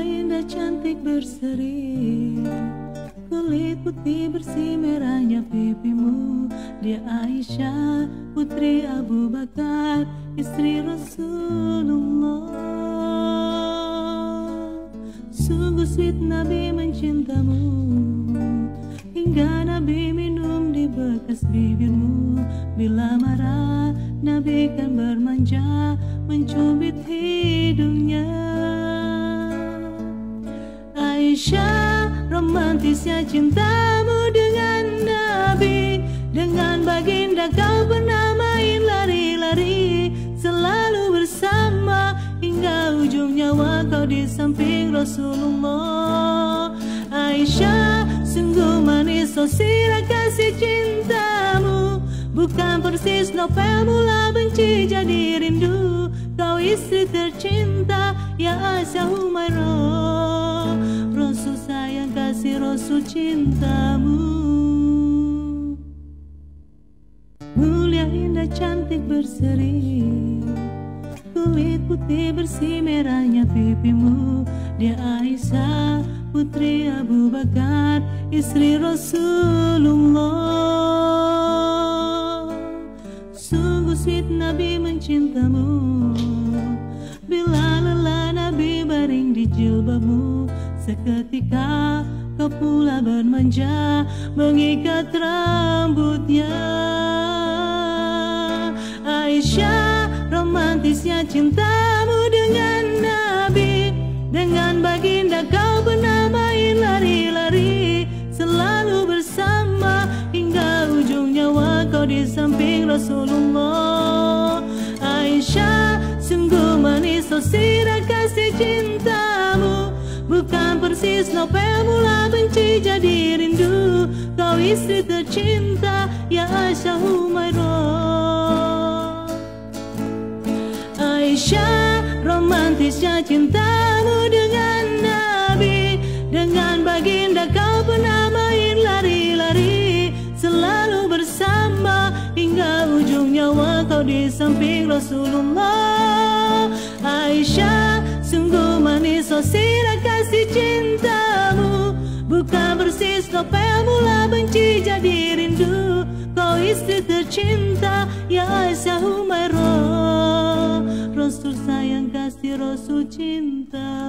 Indah cantik berseri. Kulit putih bersih merahnya pipimu. Dia Aisyah putri Abu Bakar Istri Rasulullah. Sungguh sweet Nabi mencintamu. Hingga Nabi minum di bekas bibirmu. Bila marah Nabi kan bermanja Mencubit hidungnya Aisyah romantisnya cintamu dengan Nabi. Dengan baginda kau pernah main lari-lari Selalu bersama. Hingga ujung nyawa kau di samping Rasulullah. Aisyah sungguh manis oh sirah kasih cintamu. Bukan persis novel mula benci jadi rindu. Kau istri tercinta ya Aisyah sayang Rasul cintamu. Mulia indah cantik berseri Kulit putih bersih merahnya pipimu. Dia Aisyah putri Abu Bakar Istri Rasulullah. Sungguh sweet Nabi mencintamu. Bila lelah Nabi baring di jilbabmu Seketika kau pula bermanja Mengikat rambutnya. Aisyah romantisnya cintamu dengan Nabi. Dengan baginda kau pernah lari-lari. Selalu bersama hingga ujung nyawa kau di samping Rasulullah. Aisyah sungguh manis oh kasih Bukan persis novel mula benci jadi rindu. Kau istri tercinta ya Aisyah Humairah. Aisyah romantisnya cintamu dengan Nabi. Dengan baginda kau pernah main lari-lari. Selalu bersama hingga ujung nyawa kau di samping Rasulullah. Aisyah sungguh manis oh kasih cintamu Bukan persis novel mula benci jadi rindu. Kau istri tercinta ya Aisyah Humairah. Rasul sayang kasih Rasul cintamu